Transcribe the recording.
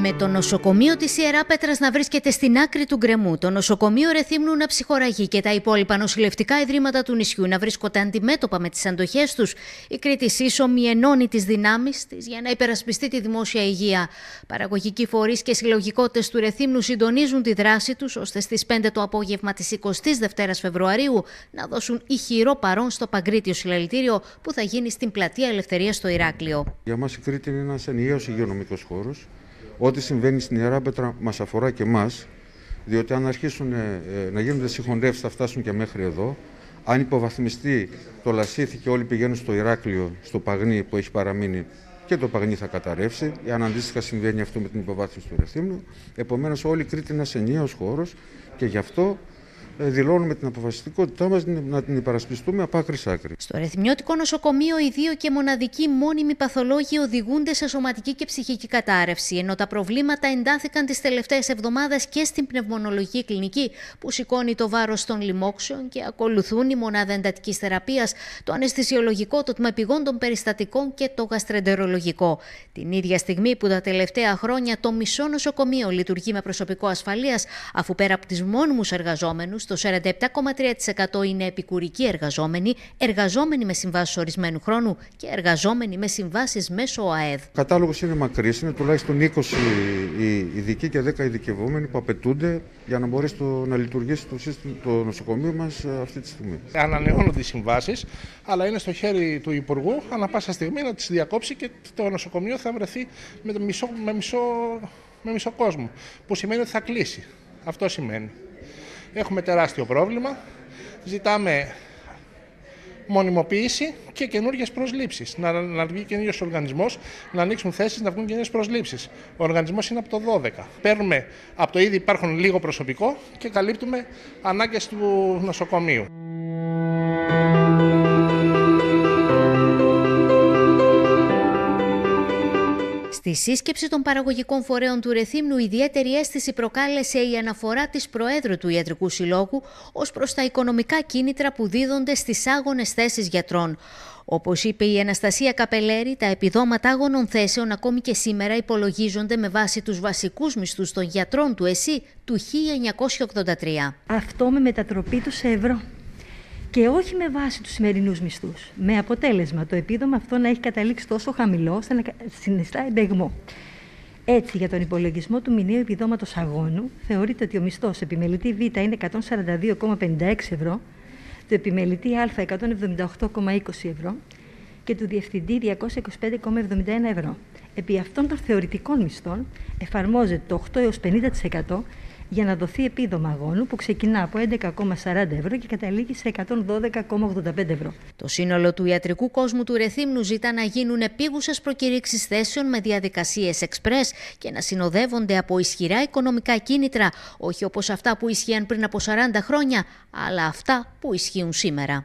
Με το νοσοκομείο της Ιερά Πέτρας να βρίσκεται στην άκρη του γκρεμού, το νοσοκομείο Ρεθύμνου να ψυχοραγεί και τα υπόλοιπα νοσηλευτικά ιδρύματα του νησιού να βρίσκονται αντιμέτωπα με τις αντοχές τους, η Κρήτη σύσσωμη ενώνει τις δυνάμεις της για να υπερασπιστεί τη δημόσια υγεία. Παραγωγικοί φορείς και συλλογικότητε του Ρεθύμνου συντονίζουν τη δράση τους ώστε στις 5 το απόγευμα της 22η Φεβρουαρίου να δώσουν ηχηρό παρόν στο Παγκρίτιο Συλλαλητήριο που θα γίνει στην Πλατεία Ελευθερίας στο Ηράκλειο. Για μας η Κρήτη είναι ένας ενιαίος υγειονομικός χώρος Ό,τι συμβαίνει στην Ιερά Πέτρα μας αφορά και εμάς, διότι αν αρχίσουν ε, να γίνονται συγχωνεύσεις θα φτάσουν και μέχρι εδώ. Αν υποβαθμιστεί το Λασίθι και όλοι πηγαίνουν στο Ηράκλειο, στο Παγνί που έχει παραμείνει και το Παγνί θα καταρρεύσει, αν αντίστοιχα συμβαίνει αυτό με την υποβάθμιση του Ρεθύμνου. Επομένως όλη η Κρήτη είναι ένας ενιαίος χώρος και γι' αυτό ε, δηλώνουμε την αποφασιστικότητά μας να την υπερασπιστούμε από άκρη σ' άκρη. Στο Ρεθμιώτικο Νοσοκομείο, οι δύο και μοναδικοί μόνιμοι παθολόγοι οδηγούνται σε σωματική και ψυχική κατάρρευση, ενώ τα προβλήματα εντάθηκαν τις τελευταίες εβδομάδες και στην πνευμονολογική κλινική, που σηκώνει το βάρος των λοιμόξεων και ακολουθούν η μονάδα εντατικής θεραπείας, το αναισθησιολογικό, το τμήμα επιγόντων περιστατικών και το γαστρεντερολογικό. Την ίδια στιγμή που τα τελευταία χρόνια το μισό νοσοκομείο λειτουργεί με προσωπικό ασφαλείας, αφού πέρα από του μόνιμους εργαζόμενους, το 47,3% είναι επικουρικοί εργαζόμενοι, εργαζόμενοι με συμβάσεις ορισμένου χρόνου και εργαζόμενοι με συμβάσεις μέσω ΟΑΕΔ. Ο κατάλογος είναι μακρύς, είναι τουλάχιστον 20 οι ειδικοί και 10 ειδικευόμενοι που απαιτούνται για να μπορέσει το, να λειτουργήσει το, σύστημα, το νοσοκομείο μας ε, αυτή τη στιγμή. Ανανεώνονται οι συμβάσεις, αλλά είναι στο χέρι του Υπουργού ανά πάσα στιγμή να τις διακόψει και το νοσοκομείο θα βρεθεί με μισό, με μισό, με μισό κόσμο. Που σημαίνει ότι θα κλείσει. Αυτό σημαίνει. Έχουμε τεράστιο πρόβλημα. Ζητάμε μονιμοποίηση και καινούργιες προσλήψεις. Να, να βγει καινούριο οργανισμός, να ανοίξουν θέσεις, να βγουν καινούριε προσλήψεις. Ο οργανισμός είναι από το 12. Παίρνουμε από το ήδη υπάρχουν λίγο προσωπικό και καλύπτουμε ανάγκες του νοσοκομείου. Στη σύσκεψη των παραγωγικών φορέων του Ρεθύμνου, ιδιαίτερη αίσθηση προκάλεσε η αναφορά της Προέδρου του Ιατρικού Συλλόγου ως προς τα οικονομικά κίνητρα που δίδονται στις άγονες θέσεις γιατρών. Όπως είπε η Αναστασία Καπελέρη, τα επιδόματα άγωνων θέσεων ακόμη και σήμερα υπολογίζονται με βάση τους βασικούς μισθούς των γιατρών του ΕΣΥ του 1983. Αυτό με μετατροπή του σε ευρώ και όχι με βάση τους σημερινούς μισθούς. Με αποτέλεσμα το επίδομα αυτό να έχει καταλήξει τόσο χαμηλό ώστε να συνιστά εμπεγμό. Έτσι, για τον υπολογισμό του μηνύου επιδόματος αγώνου, θεωρείται ότι ο μισθός επιμελητή Β είναι 142,56 ευρώ, του επιμελητή Α 178,20 ευρώ και του διευθυντή 225,71 ευρώ. Επί αυτών των θεωρητικών μισθών εφαρμόζεται το 8 έως 50% για να δοθεί επίδομα αγώνου που ξεκινά από 11,40 ευρώ και καταλήγει σε 112,85 ευρώ. Το σύνολο του ιατρικού κόσμου του Ρεθύμνου ζητά να γίνουν επίγουσες προκηρύξεις θέσεων με διαδικασίες εξπρές και να συνοδεύονται από ισχυρά οικονομικά κίνητρα, όχι όπως αυτά που ισχύαν πριν από 40 χρόνια, αλλά αυτά που ισχύουν σήμερα.